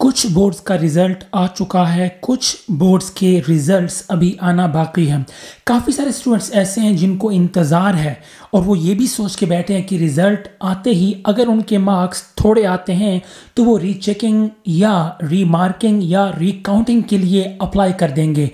कुछ बोर्ड्स का रिज़ल्ट आ चुका है, कुछ बोर्ड्स के रिज़ल्ट्स अभी आना बाकी है। काफ़ी सारे स्टूडेंट्स ऐसे हैं जिनको इंतज़ार है और वो ये भी सोच के बैठे हैं कि रिज़ल्ट आते ही अगर उनके मार्क्स थोड़े आते हैं तो वो रीचेकिंग या रीमार्किंग या रीकाउंटिंग के लिए अप्लाई कर देंगे।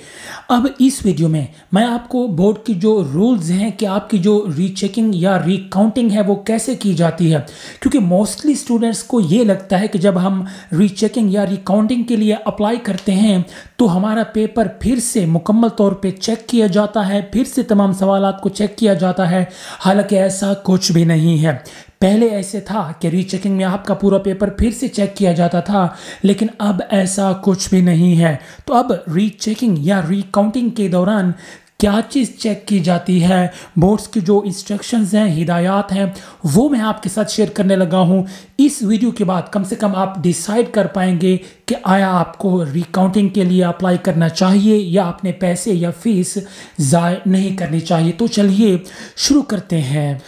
अब इस वीडियो में मैं आपको बोर्ड की जो रूल्स हैं कि आपकी जो रीचेकिंग या रीकाउंटिंग है, वो कैसे की जाती है? क्योंकि मोस्टली स्टूडेंट्स को ये लगता है कि जब हम रीचेकिंग या रिकाउंटिंग के लिए अप्लाई करते हैं तो हमारा पेपर फिर से मुकम्मल तौर पे चेक किया जाता है, फिर से तमाम सवाल को चेक किया जाता है। हालाँकि ऐसा कुछ भी नहीं है। पहले ऐसे था कि रीचेकिंग में आपका पूरा पेपर फिर से चेक किया जाता था, लेकिन अब ऐसा कुछ भी नहीं है। तो अब रीचेकिंग या रिकाउंटिंग के दौरान क्या चीज़ चेक की जाती है? बोर्ड्स की जो इंस्ट्रक्शंस हैं, हिदायत हैं, वो मैं आपके साथ शेयर करने लगा हूँ। इस वीडियो के बाद कम से कम आप डिसाइड कर पाएँगे कि आया आपको रिकाउंटिंग के लिए अप्लाई करना चाहिए या अपने पैसे या फ़ीस ज़ाय नहीं करनी चाहिए। तो चलिए शुरू करते हैं।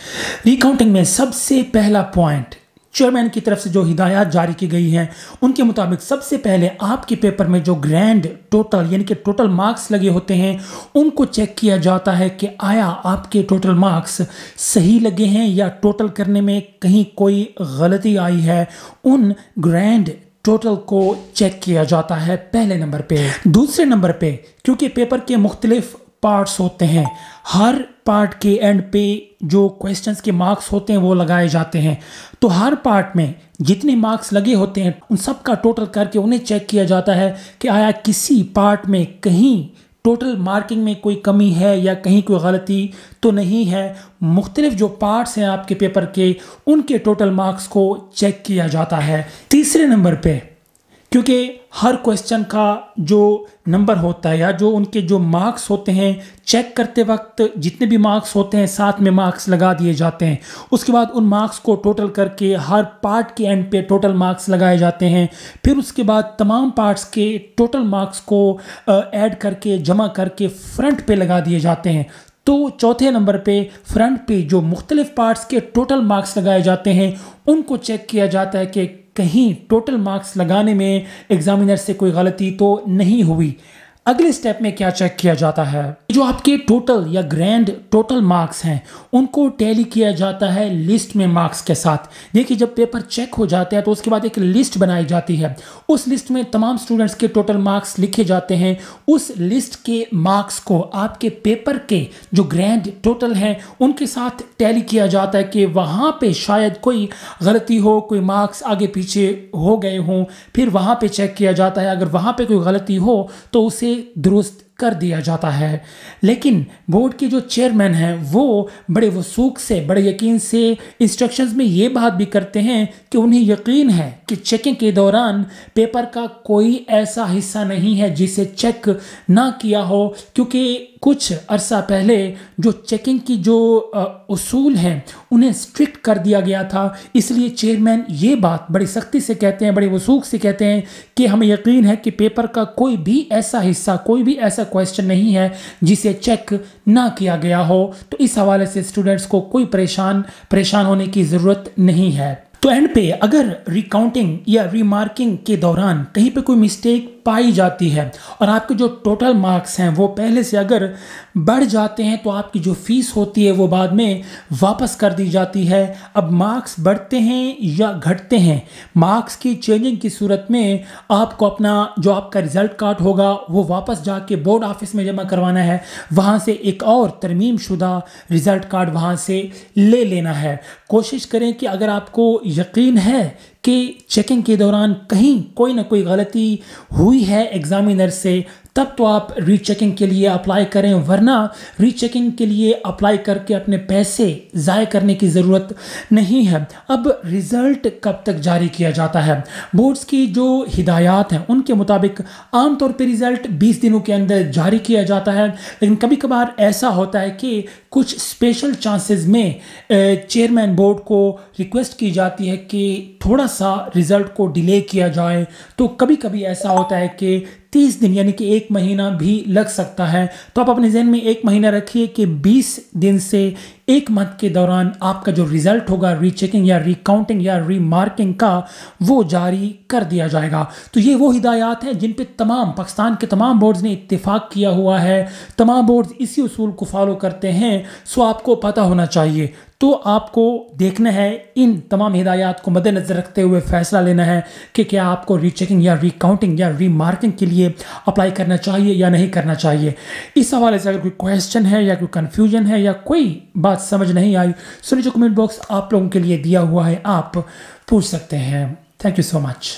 रिकाउंटिंग में सबसे पहला पॉइंट चेयरमैन की तरफ़ से जो हिदायत जारी की गई हैं, उनके मुताबिक सबसे पहले आपके पेपर में जो ग्रैंड टोटल यानी कि टोटल मार्क्स लगे होते हैं, उनको चेक किया जाता है कि आया आपके टोटल मार्क्स सही लगे हैं या टोटल करने में कहीं कोई गलती आई है। उन ग्रैंड टोटल को चेक किया जाता है पहले नंबर पे। दूसरे नंबर पे, क्योंकि पेपर के मुख्तलिफ़ पार्ट्स होते हैं। हर पार्ट के एंड पे जो क्वेश्चंस के मार्क्स होते हैं, वो लगाए जाते हैं। तो हर पार्ट में जितने मार्क्स लगे होते हैं, उन सब का टोटल करके उन्हें चेक किया जाता है कि आया किसी पार्ट में कहीं टोटल मार्किंग में कोई कमी है या कहीं कोई गलती तो नहीं है। मुख्तलिफ़ जो पार्ट्स हैं आपके पेपर के, उनके टोटल मार्क्स को चेक किया जाता है। तीसरे नंबर पे क्योंकि हर क्वेश्चन का जो नंबर होता है या जो उनके जो मार्क्स होते हैं चेक करते वक्त जितने भी मार्क्स होते हैं, साथ में मार्क्स लगा दिए जाते हैं। उसके बाद उन मार्क्स को टोटल करके हर पार्ट के एंड पे टोटल मार्क्स लगाए जाते हैं। फिर उसके बाद तमाम पार्ट्स के टोटल मार्क्स को ऐड करके, जमा करके फ्रंट पे लगा दिए जाते हैं। तो चौथे नंबर पे फ्रंट पे जो मुख्तलिफ़ पार्ट्स के टोटल मार्क्स लगाए जाते हैं, उनको चेक किया जाता है कि कहीं टोटल मार्क्स लगाने में एग्जामिनर से कोई गलती तो नहीं हुई। अगले स्टेप में क्या चेक किया जाता है? जो आपके टोटल या ग्रैंड टोटल मार्क्स हैं, उनको टैली किया जाता है लिस्ट में मार्क्स के साथ। देखिए, जब पेपर चेक हो जाते हैं तो उसके बाद एक लिस्ट बनाई जाती है। उस लिस्ट में तमाम स्टूडेंट्स के टोटल मार्क्स लिखे जाते हैं। उस लिस्ट के मार्क्स को आपके पेपर के जो ग्रैंड टोटल हैं, उनके साथ टैली किया जाता है कि वहाँ पे शायद कोई गलती हो, कोई मार्क्स आगे पीछे हो गए हों। फिर वहाँ पे चेक किया जाता है। अगर वहाँ पे कोई गलती हो तो उसे Другий कर दिया जाता है। लेकिन बोर्ड के जो चेयरमैन हैं, वो बड़े वसूख से, बड़े यकीन से इंस्ट्रक्शंस में ये बात भी करते हैं कि उन्हें यकीन है कि चेकिंग के दौरान पेपर का कोई ऐसा हिस्सा नहीं है जिसे चेक ना किया हो। क्योंकि कुछ अरसा पहले जो चेकिंग की जो उसूल हैं, उन्हें स्ट्रिक्ट कर दिया गया था। इसलिए चेयरमैन ये बात बड़ी सख्ती से कहते हैं, बड़े वसूख से कहते हैं कि हमें यकीन है कि पेपर का कोई भी ऐसा हिस्सा, कोई भी ऐसा क्वेश्चन नहीं है, जिसे चेक ना किया गया हो तो इस हवाले से स्टूडेंट्स को कोई परेशान परेशान होने की ज़रूरत नहीं है। तो एंड पे अगर रिकाउंटिंग या रिमार्किंग के दौरान कहीं पे कोई मिस्टेक पाई जाती है। और आपके जो टोटल मार्क्स हैं, वो पहले से अगर बढ़ जाते हैं तो आपकी जो फ़ीस होती है, वो बाद में वापस कर दी जाती है। अब मार्क्स बढ़ते हैं या घटते हैं? मार्क्स की चेंजिंग की सूरत में आपको अपना जो आपका रिज़ल्ट कार्ड होगा, वो वापस जाके बोर्ड ऑफ़िस में जमा करवाना है। वहाँ से एक और तरमीम शुदा रिज़ल्ट कार्ड वहाँ से ले लेना है। कोशिश करें कि अगर आपको यकीन है कि चेकिंग के दौरान कहीं कोई ना कोई गलती हुई है एग्ज़ामिनर से? तब तो आप रीचेकिंग के लिए अप्लाई करें, वरना रीचेकिंग के लिए अप्लाई करके अपने पैसे ज़ाय करने की ज़रूरत नहीं है। अब रिज़ल्ट कब तक जारी किया जाता है? बोर्ड्स की जो हिदायत हैं, उनके मुताबिक आमतौर पर रिज़ल्ट 20 दिनों के अंदर जारी किया जाता है। लेकिन कभी कभार ऐसा होता है कि कुछ स्पेशल चांसेस में चेयरमैन बोर्ड को रिक्वेस्ट की जाती है कि थोड़ा सा रिज़ल्ट को डिले किया जाए। तो कभी कभी ऐसा होता है कि तीस दिन, यानी कि एक महीना भी लग सकता है। तो आप अपने जहन में एक महीना रखिए कि बीस दिन से एक मंथ के दौरान आपका जो रिज़ल्ट होगा रीचेकिंग या रिकाउंटिंग या रीमार्किंग का, वो जारी कर दिया जाएगा। तो ये वो हिदायत हैं जिन पे तमाम, पाकिस्तान के तमाम बोर्ड्स ने इत्तेफाक किया हुआ है। तमाम बोर्ड्स इसी उसूल को फॉलो करते हैं, सो आपको पता होना चाहिए। तो आपको देखना है, इन तमाम हिदायत को मद्देनज़र रखते हुए फैसला लेना है कि क्या आपको रीचेकिंग या रिकाउंटिंग या रीमार्किंग के लिए अप्लाई करना चाहिए या नहीं करना चाहिए। इस हवाले से अगर कोई क्वेश्चन है या कोई कन्फ्यूज़न है या कोई बात समझ नहीं आई सो नीचे कमेंट बॉक्स आप लोगों के लिए दिया हुआ है, आप पूछ सकते हैं। Thank you so much